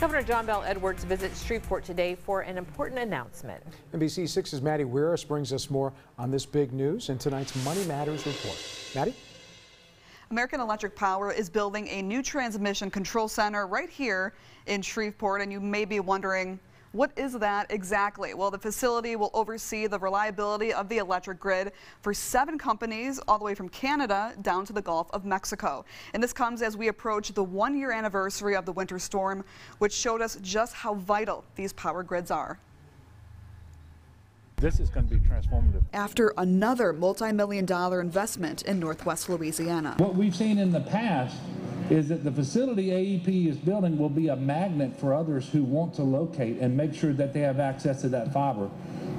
Governor John Bel Edwards visits Shreveport today for an important announcement. NBC 6's Maddy Wierus brings us more on this big news in tonight's Money Matters report. Maddy? American Electric Power is building a new transmission control center right here in Shreveport, and you may be wondering, what is that exactly? Well, the facility will oversee the reliability of the electric grid for seven companies all the way from Canada down to the Gulf of Mexico. And this comes as we approach the one year anniversary of the winter storm, which showed us just how vital these power grids are. This is going to be transformative. After another multi-million dollar investment in Northwest Louisiana. What we've seen in the past is that the facility AEP is building will be a magnet for others who want to locate and make sure that they have access to that fiber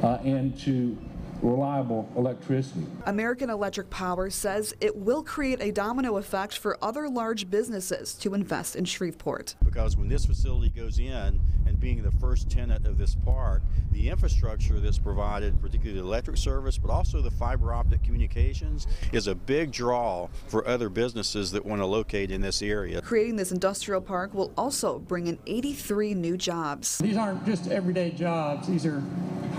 uh, and to reliable electricity. American Electric Power says it will create a domino effect for other large businesses to invest in Shreveport. Because when this facility goes in and being the first tenant of this park, the infrastructure that's provided, particularly the electric service, but also the fiber optic communications, is a big draw for other businesses that want to locate in this area. Creating this industrial park will also bring in 83 new jobs. These aren't just everyday jobs. These are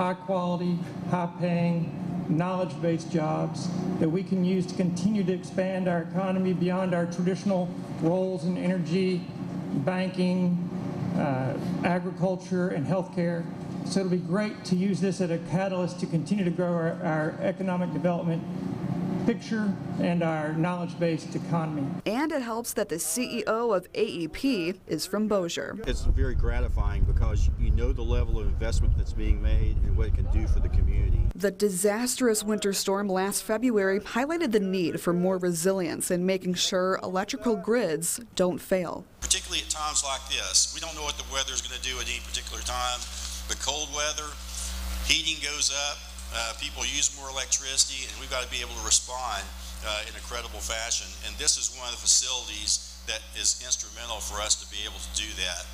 high quality, high paying, knowledge based jobs that we can use to continue to expand our economy beyond our traditional roles in energy, banking, uh, agriculture, and healthcare. So it'll be great to use this as a catalyst to continue to grow our, our economic development picture and our knowledge-based economy. And it helps that the CEO of AEP is from Bossier. It's very gratifying because you know the level of investment that's being made and what it can do for the community. The disastrous winter storm last February highlighted the need for more resilience in making sure electrical grids don't fail. Particularly at times like this. We don't know what the weather is going to do at any particular time, but cold weather, heating goes up, uh, people use more electricity, and we've got to be able to respond uh, in a credible fashion. And this is one of the facilities that is instrumental for us to be able to do that.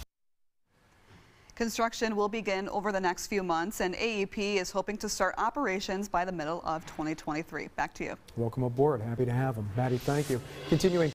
Construction will begin over the next few months, and AEP is hoping to start operations by the middle of 2023. Back to you. Welcome aboard. Happy to have them. Maddy, thank you. Continuing.